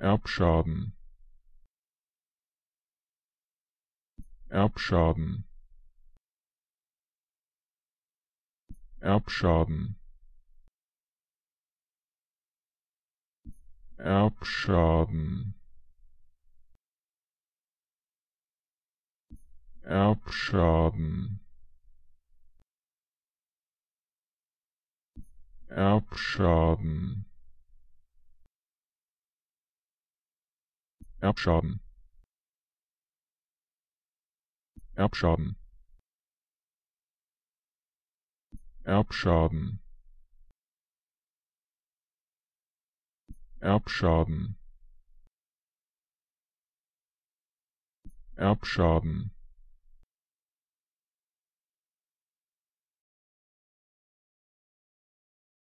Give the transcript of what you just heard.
Erbschaden. Erbschaden. Erbschaden. Erbschaden. Erbschaden. Erbschaden Erbschaden. Erbschaden. Erbschaden. Erbschaden. Erbschaden